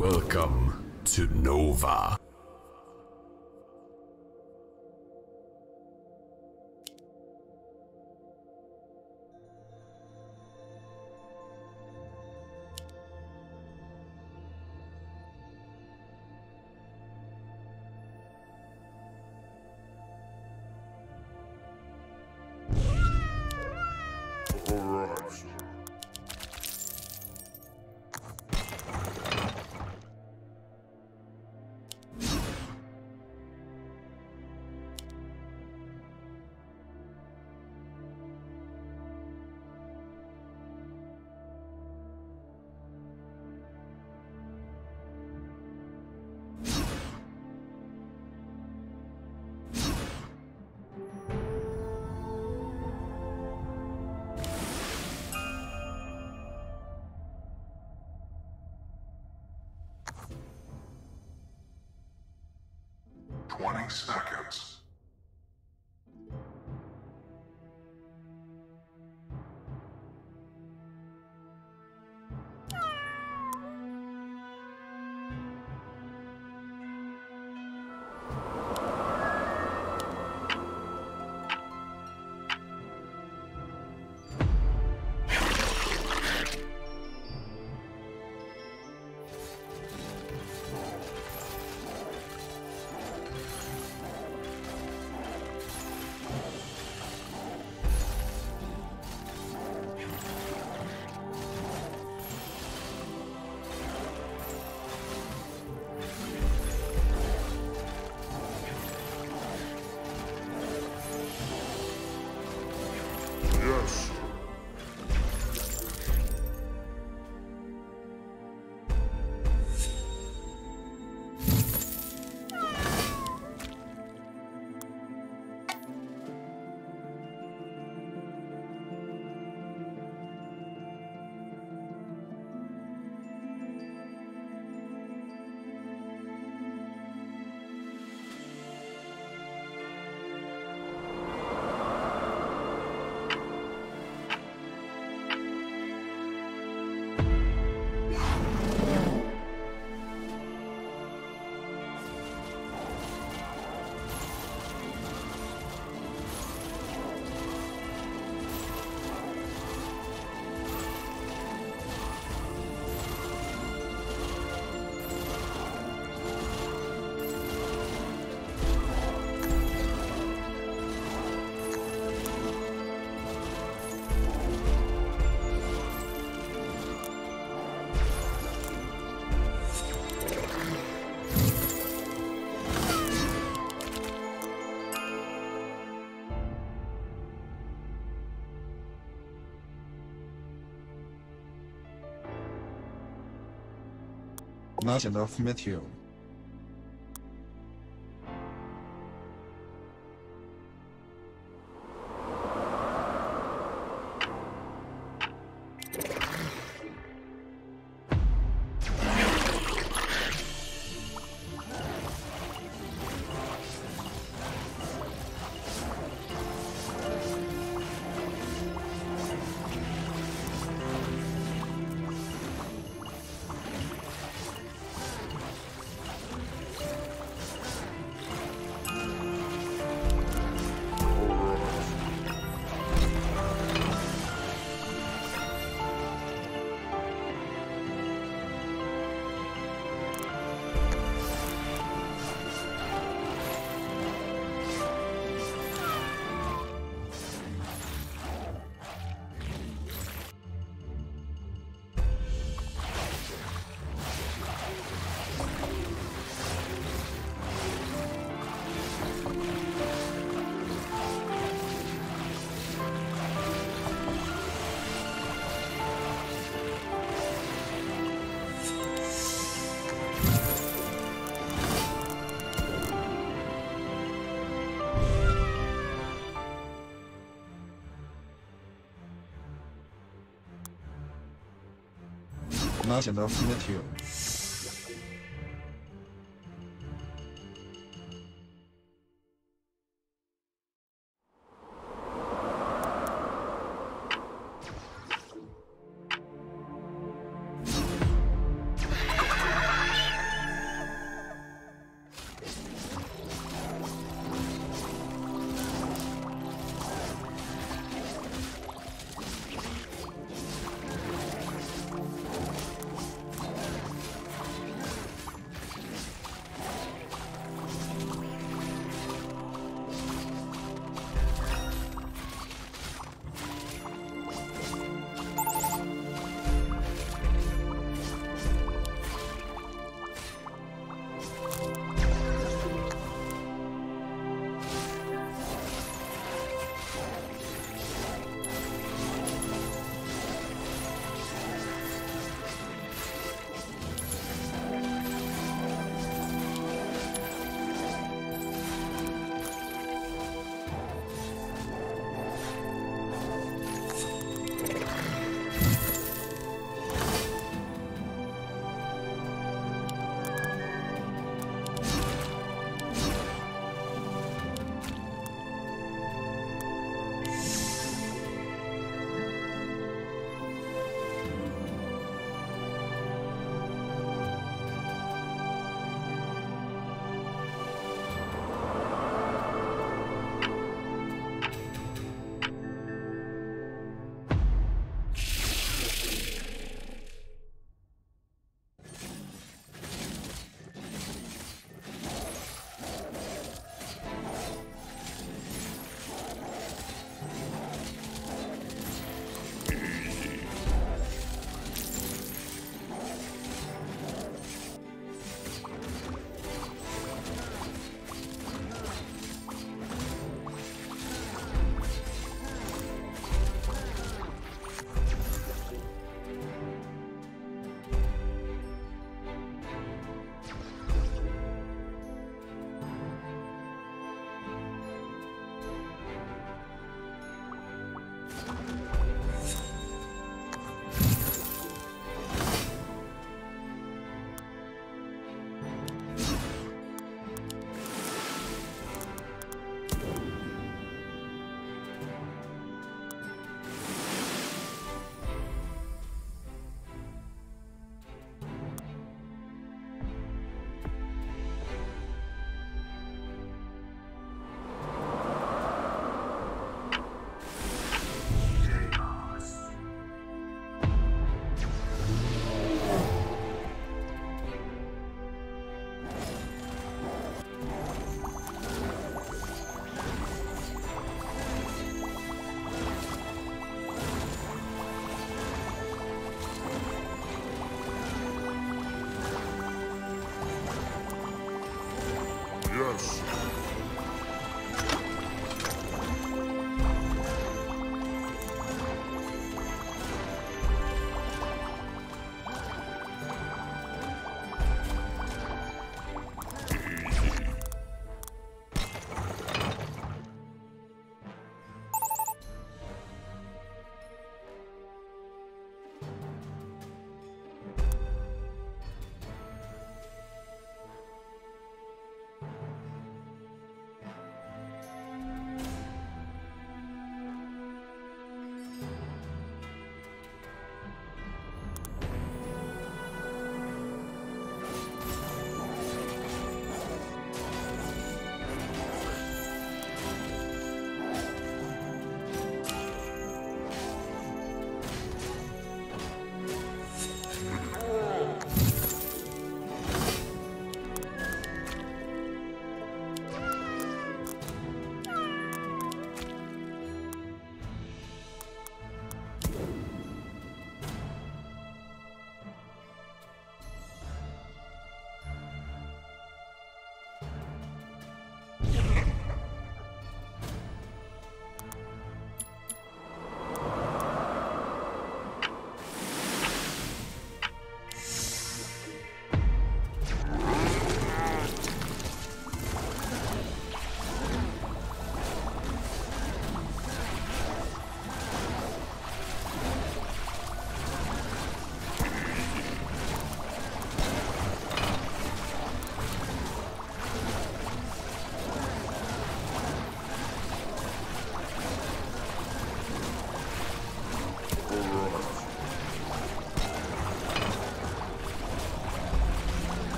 Welcome to Nova. Seconds. Not enough material. Not enough material.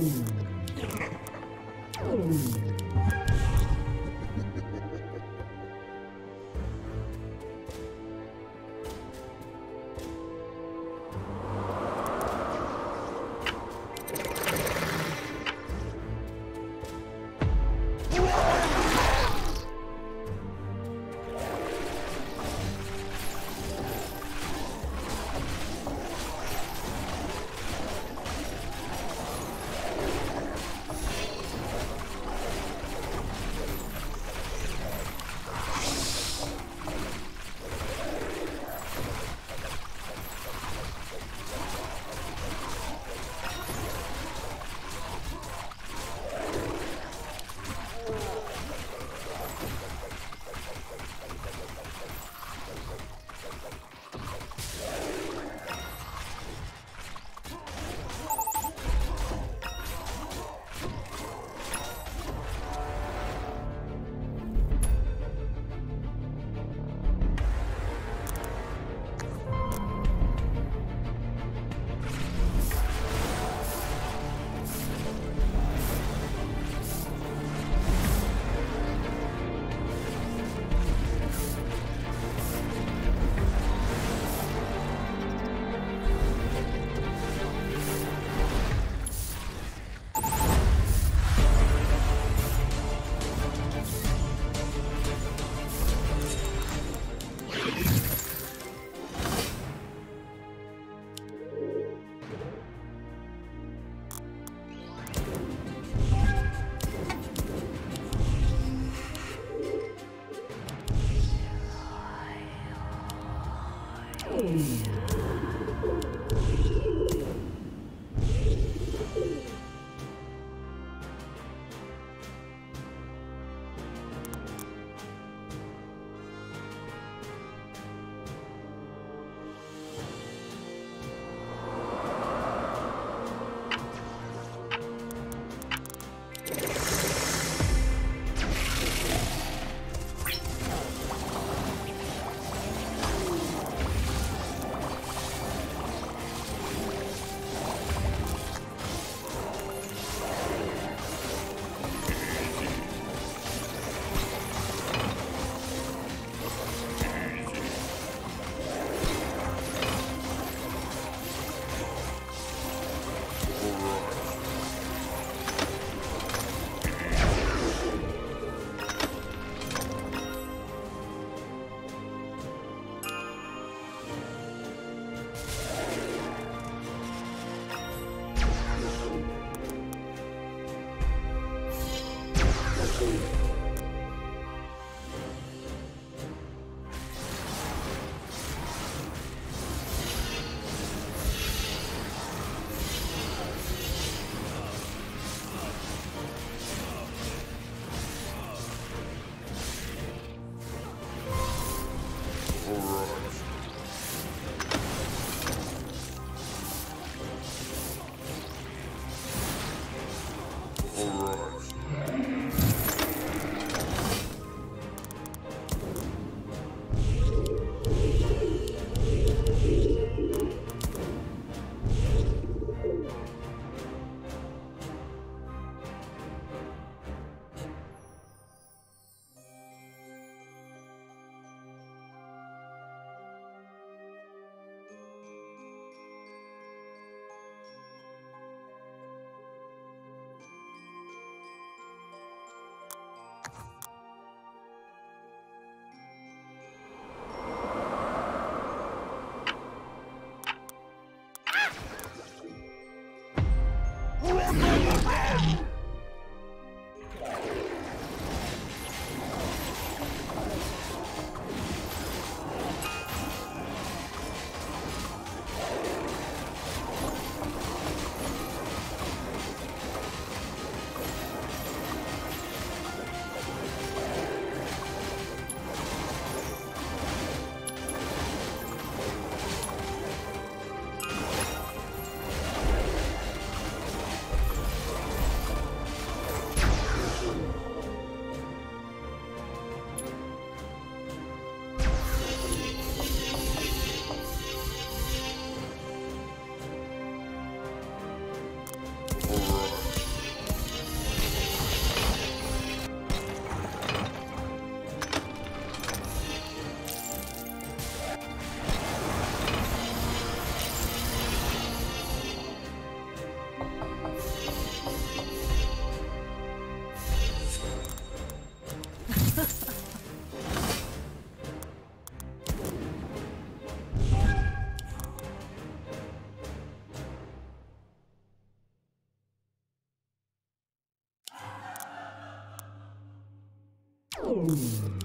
Mm. Alright. Boom.